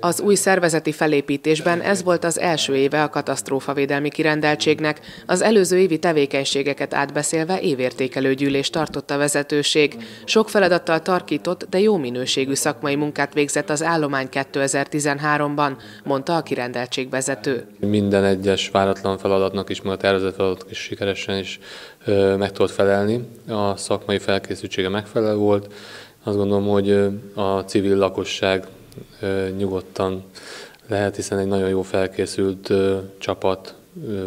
Az új szervezeti felépítésben ez volt az első éve a katasztrófavédelmi kirendeltségnek. Az előző évi tevékenységeket átbeszélve évértékelő gyűlést tartott a vezetőség. Sok feladattal tarkított, de jó minőségű szakmai munkát végzett az állomány 2013-ban, mondta a kirendeltség vezető. Minden egyes váratlan feladatnak is, meg a tervezett feladatnak is sikeresen is meg tudott felelni. A szakmai felkészültsége megfelelő volt. Azt gondolom, hogy a civil lakosság nyugodtan lehet, hiszen egy nagyon jó felkészült csapat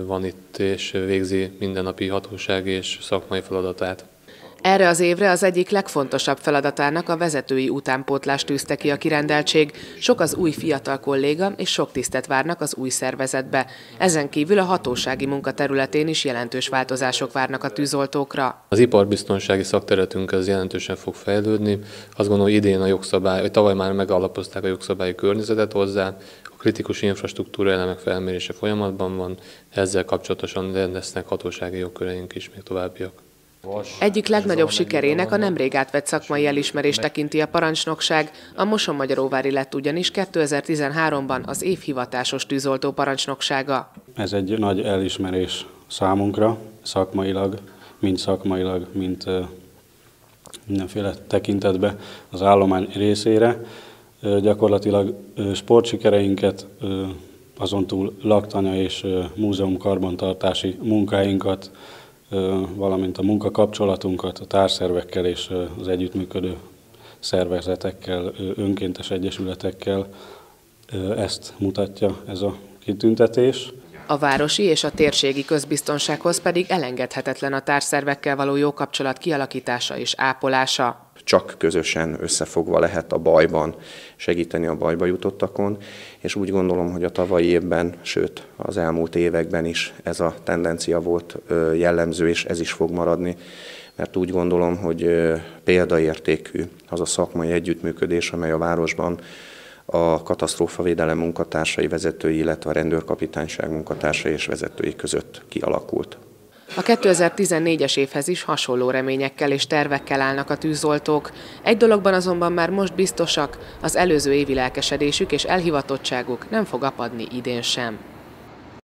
van itt, és végzi mindennapi hatóság és szakmai feladatát. Erre az évre az egyik legfontosabb feladatának a vezetői utánpótlást tűzte ki a kirendeltség. Sok az új fiatal kolléga, és sok tisztet várnak az új szervezetbe. Ezen kívül a hatósági munkaterületén is jelentős változások várnak a tűzoltókra. Az iparbiztonsági szakterületünk az jelentősen fog fejlődni. Azt gondolom, idén a jogszabály, vagy tavaly már megalapozták a jogszabályi környezetet hozzá, kritikus infrastruktúra elemek felmérése folyamatban van, ezzel kapcsolatosan lesznek hatósági jogköreink is még továbbiak. Egyik legnagyobb sikerének a nemrég átvett szakmai elismerés tekinti a parancsnokság. A Mosonmagyaróvári lett ugyanis 2013-ban az évhivatásos tűzoltó parancsnoksága. Ez egy nagy elismerés számunkra, szakmailag, mind szakmailag, mint mindenféle tekintetbe az állomány részére. Gyakorlatilag sportsikereinket, azon túl laktanya és múzeum karbantartási munkáinkat valamint a munkakapcsolatunkat a társzervekkel és az együttműködő szervezetekkel, önkéntes egyesületekkel. Ezt mutatja ez a kitüntetés. A városi és a térségi közbiztonsághoz pedig elengedhetetlen a társzervekkel való jó kapcsolat kialakítása és ápolása csak közösen összefogva lehet a bajban segíteni a bajba jutottakon, és úgy gondolom, hogy a tavalyi évben, sőt az elmúlt években is ez a tendencia volt jellemző, és ez is fog maradni, mert úgy gondolom, hogy példaértékű az a szakmai együttműködés, amely a városban a katasztrófavédelem munkatársai, vezetői, illetve a rendőrkapitányság munkatársai és vezetői között kialakult. A 2014-es évhez is hasonló reményekkel és tervekkel állnak a tűzoltók. Egy dologban azonban már most biztosak, az előző évi lelkesedésük és elhivatottságuk nem fog apadni idén sem.